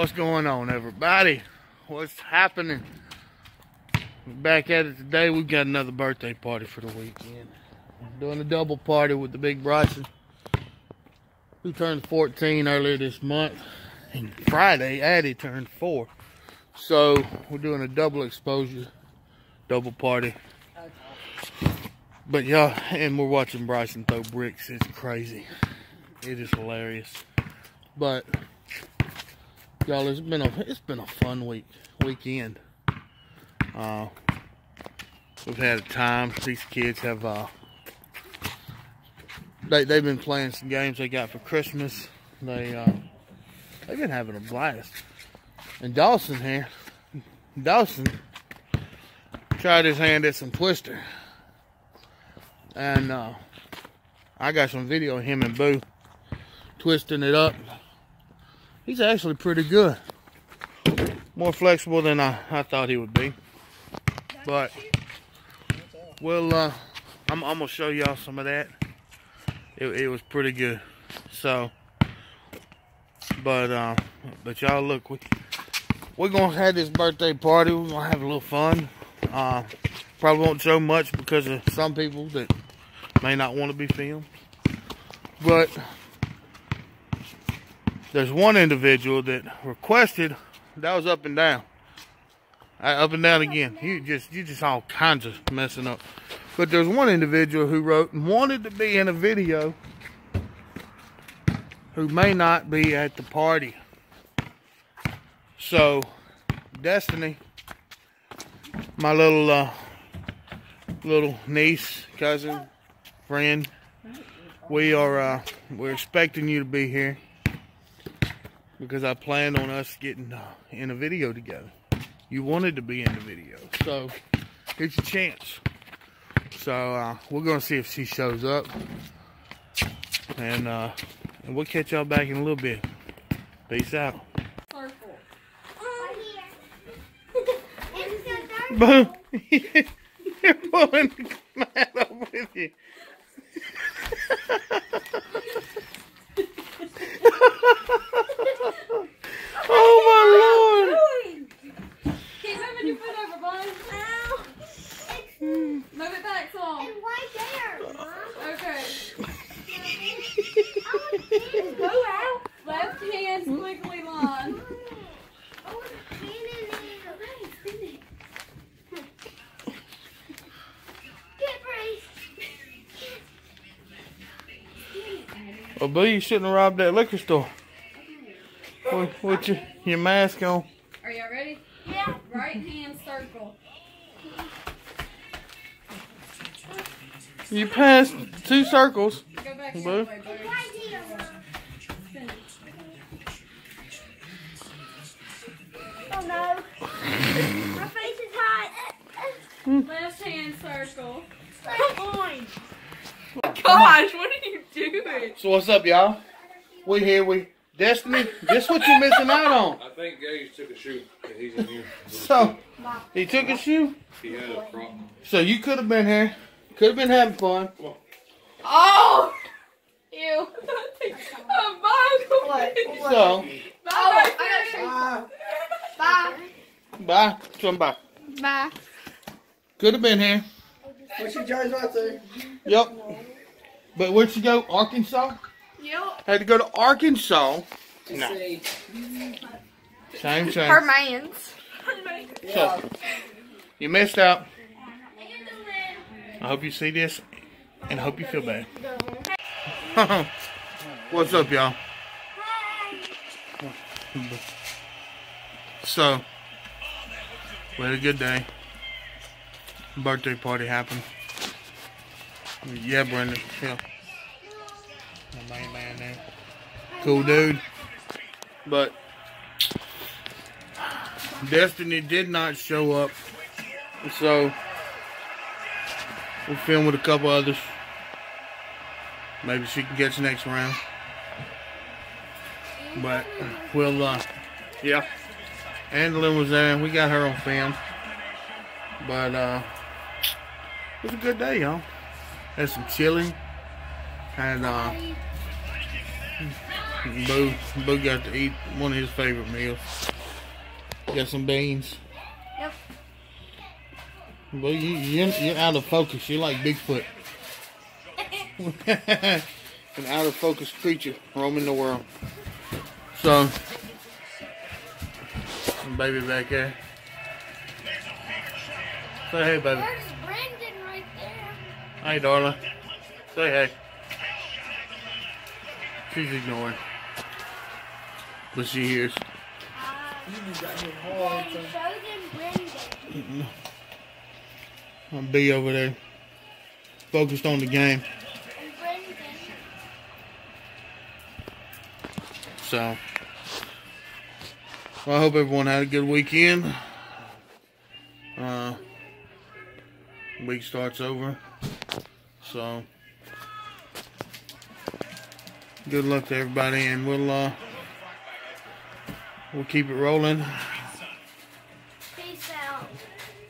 What's going on, everybody? What's happening? We're back at it today. We've got another birthday party for the weekend. Doing a double party with the big Bryson, who turned 14 earlier this month. And Friday, Addie turned four. So we're doing a double exposure, double party. But y'all, and we're watching Bryson throw bricks. It's crazy. It is hilarious. But y'all, it's been a it's been a fun week weekend. Uh, we've had a time. These kids have uh, they they've been playing some games they got for Christmas. They uh, they've been having a blast. And Dawson here, Dawson tried his hand at some twister, and uh, I got some video of him and Boo twisting it up. He's actually pretty good. More flexible than I, I thought he would be. But, well, uh, I'm, I'm going to show y'all some of that. It, it was pretty good. So, but, uh, but y'all look, we, we're going to have this birthday party. We're going to have a little fun. Uh, probably won't show much because of some people that may not want to be filmed. But, there's one individual that requested that was up and down. Uh, up and down again. You just you just all kinds of messing up. But there's one individual who wrote and wanted to be in a video who may not be at the party. So Destiny, my little uh, little niece, cousin, friend, we are uh, we're expecting you to be here because I planned on us getting uh, in a video together. You wanted to be in the video, so here's your chance. So uh, we're gonna see if she shows up, and, uh, and we'll catch y'all back in a little bit. Peace out. Boom! You're pulling the mat up with you. oh my lord! Keep moving your foot over, bud. Move it back some. It's right there, Mom. Okay. Go out. Left hand squiggly line. Oh, it's spinning it. Get Brace. Well, Boo, you shouldn't have robbed that liquor store. With, with your, your mask on. Are y'all ready? Yeah. Right hand circle. You passed two circles. Go back the way, boo. Right here, Mom. Oh no. My face is hot. Left hand circle. Come on. Gosh, what are you? So what's up, y'all? We here. We Destiny. This what you're missing out on. I think Gage took a shoe he's in here. So he took a shoe. He had a problem. So you could have been here. Could have been having fun. Oh! Ew. oh, bye. So Bye. Bye. Bye. bye. Come bye. Bye. Could have been here. What's your charge right there? Yep. But where'd she go? Arkansas. Yep. Had to go to Arkansas. Let's No. see. Same thing. Her man's. So you missed out. I hope you see this and I hope you feel bad. What's up, y'all? So, we had a good day. Birthday party happened. Yeah, Brendan. Yeah. Cool dude. But Destiny did not show up. So we'll film with a couple others. Maybe she can catch the next round. But we'll uh yeah. Andalyn was there. We got her on film. But uh it was a good day, y'all. Had some chili. Had uh Boo, Boo got to eat one of his favorite meals. Got some beans. Yep. Boo, you, you're, you're out of focus. You're like Bigfoot. An out of focus creature roaming the world. So, some baby back there. Say hey, baby. There's Brendan right there. Hey, darling. Say hey. She's ignoring. But she hears. I'll be over there. Focused on the game. So, well, I hope everyone had a good weekend. Uh, week starts over. So, good luck to everybody, and we'll uh, we'll keep it rolling. Peace out.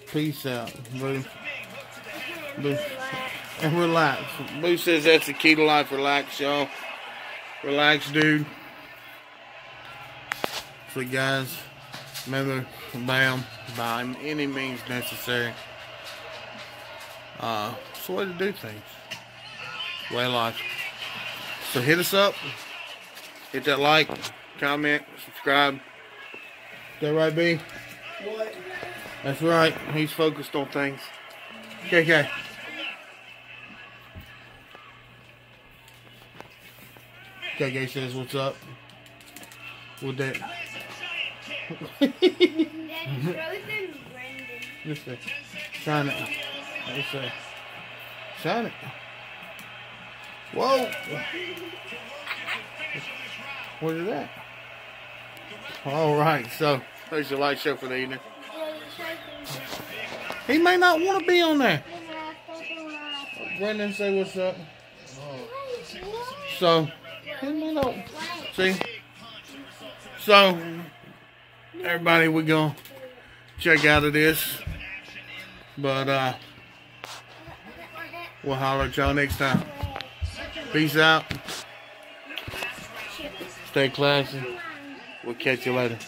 Peace out, Boo. Boo. And relax. Boo says that's the key to life. Relax, y'all. Relax, dude. So, guys, remember, bam, by any means necessary. Uh, it's the way to do things. Way of life. So, hit us up. Hit that like, comment, subscribe. That right, B? What? That's right. He's focused on things. KK. KK says, what's up? With that. Just say, shine it. Just say, shine it. Whoa. What is that? All right, so there's your light show for the evening. Daddy, show them He may not want to be on there. Brendan. Brendan, say what's up. So, he may not. See? So, everybody, we're going to check out of this. But, uh, we'll holler at y'all next time. Peace out. Stay classy. We'll catch you later.